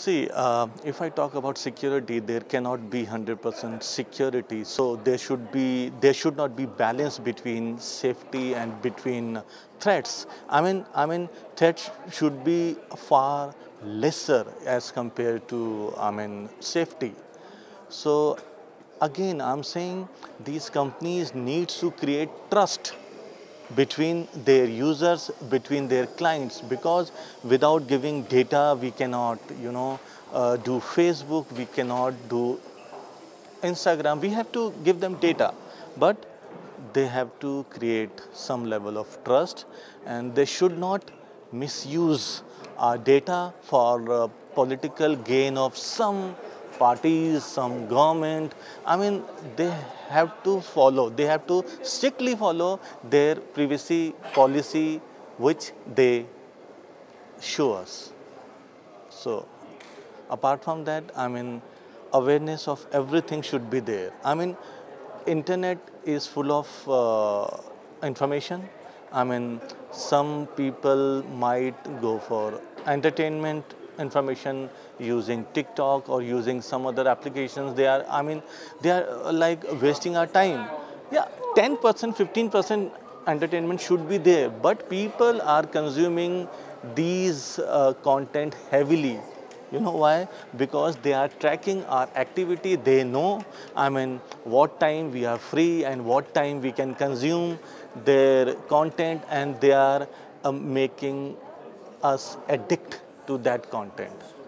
See, uh, if I talk about security, there cannot be 100% security. So there should be there should not be balance between safety and between threats. I mean, I mean, threats should be far lesser as compared to I mean safety. So again, I'm saying these companies need to create trust between their users, between their clients, because without giving data, we cannot, you know, uh, do Facebook, we cannot do Instagram. We have to give them data, but they have to create some level of trust and they should not misuse our data for uh, political gain of some parties, some government. I mean, they have to follow, they have to strictly follow their privacy policy which they show us. So, apart from that, I mean, awareness of everything should be there. I mean, internet is full of uh, information. I mean, some people might go for entertainment information using TikTok or using some other applications. They are, I mean, they are uh, like wasting our time. Yeah, 10%, 15% entertainment should be there, but people are consuming these uh, content heavily. You know why? Because they are tracking our activity. They know, I mean, what time we are free and what time we can consume their content and they are um, making us addict to that content.